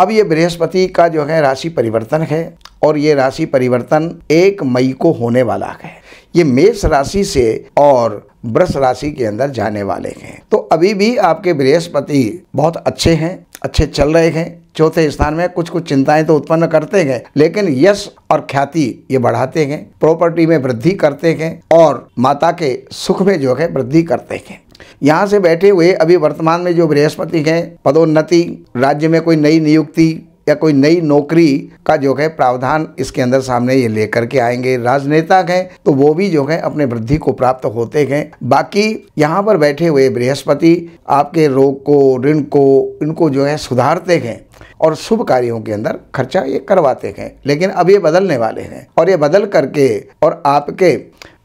अब ये बृहस्पति का जो है राशि परिवर्तन है और ये राशि परिवर्तन एक मई को होने वाला है। ये मेष राशि से और वृष राशि के अंदर जाने वाले हैं। तो अभी भी आपके बृहस्पति बहुत अच्छे हैं, अच्छे चल रहे हैं। चौथे स्थान में कुछ कुछ चिंताएँ तो उत्पन्न करते हैं, लेकिन यश और ख्याति ये बढ़ाते हैं, प्रॉपर्टी में वृद्धि करते हैं और माता के सुख में जो है वृद्धि करते हैं। यहाँ से बैठे हुए अभी वर्तमान में जो बृहस्पति हैं, पदोन्नति, राज्य में कोई नई नियुक्ति या कोई नई नौकरी का जो है प्रावधान इसके अंदर सामने ये लेकर के आएँगे। राजनेता हैं तो वो भी जो है अपने वृद्धि को प्राप्त होते हैं। बाकी यहाँ पर बैठे हुए बृहस्पति आपके रोग को, ऋण को, इनको जो है सुधारते हैं और शुभ कार्यों के अंदर खर्चा ये करवाते हैं। लेकिन अब ये बदलने वाले हैं और ये बदल करके और आपके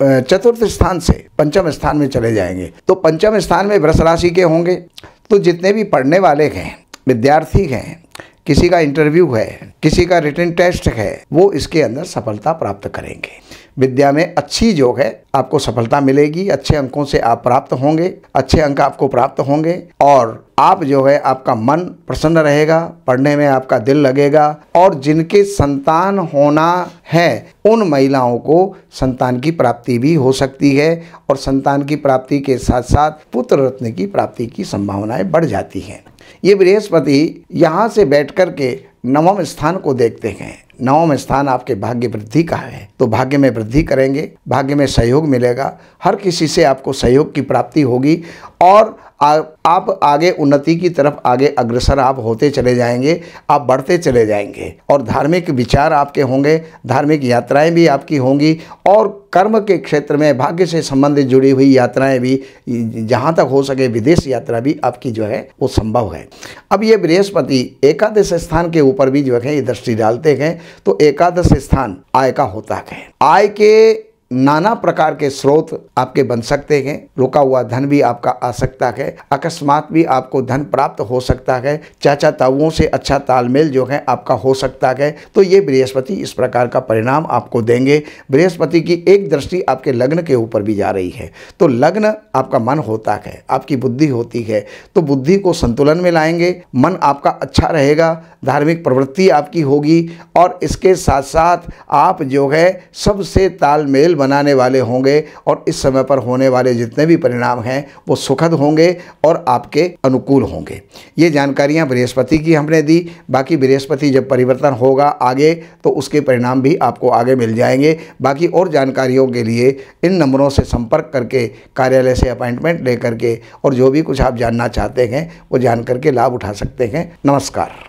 चतुर्थ स्थान से पंचम स्थान में चले जाएँगे। तो पंचम स्थान में वृष राशि के होंगे। तो जितने भी पढ़ने वाले हैं, विद्यार्थी हैं किसी का इंटरव्यू है, किसी का रिटर्न टेस्ट है, वो इसके अंदर सफलता प्राप्त करेंगे। विद्या में अच्छी जो है, आपको सफलता मिलेगी, अच्छे अंकों से आप प्राप्त होंगे, अच्छे अंक आपको प्राप्त होंगे और आप जो है, आपका मन प्रसन्न रहेगा, पढ़ने में आपका दिल लगेगा और जिनके संतान होना है, उन महिलाओं को संतान की प्राप्ति भी हो सकती है और संतान की प्राप्ति के साथ साथ पुत्र रत्न की प्राप्ति की संभावनाएँ बढ़ जाती हैं। ये बृहस्पति यहाँ से बैठ कर के नवम स्थान को देखते हैं। नवम स्थान आपके भाग्य वृद्धि का है। तो भाग्य में वृद्धि करेंगे भाग्य में सहयोग मिलेगा हर किसी से आपको सहयोग की प्राप्ति होगी और आ, आप आगे उन्नति की तरफ़ आगे अग्रसर आप होते चले जाएँगे आप बढ़ते चले जाएँगे और धार्मिक विचार आपके होंगे धार्मिक यात्राएँ भी आपकी होंगी और कर्म के क्षेत्र में भाग्य से संबंधित जुड़ी हुई यात्राएँ भी जहाँ तक हो सके विदेश यात्रा भी आपकी जो है वो संभव है। अब ये बृहस्पति एकादश स्थान के ऊपर भी जो है ये दृष्टि डालते हैं तो एकादश स्थान आय का होता है। आय के नाना प्रकार के स्रोत आपके बन सकते हैं। रुका हुआ धन भी आपका आ सकता है। अकस्मात भी आपको धन प्राप्त हो सकता है। चाचा ताऊओं से अच्छा तालमेल जो है आपका हो सकता है। तो ये बृहस्पति इस प्रकार का परिणाम आपको देंगे। बृहस्पति की एक दृष्टि आपके लग्न के ऊपर भी जा रही है। तो लग्न आपका मन होता है, आपकी बुद्धि होती है। तो बुद्धि को संतुलन में लाएँगे, मन आपका अच्छा रहेगा, धार्मिक प्रवृत्ति आपकी होगी और इसके साथ साथ आप जो है सबसे तालमेल बनाने वाले होंगे और इस समय पर होने वाले जितने भी परिणाम हैं, वो सुखद होंगे और आपके अनुकूल होंगे। ये जानकारियाँ बृहस्पति की हमने दी। बाकी बृहस्पति जब परिवर्तन होगा आगे तो उसके परिणाम भी आपको आगे मिल जाएँगे। बाकी और जानकारियों के लिए इन नंबरों से संपर्क करके, कार्यालय से अपॉइंटमेंट ले करके और जो भी कुछ आप जानना चाहते हैं, वो जान करके लाभ उठा सकते हैं। नमस्कार।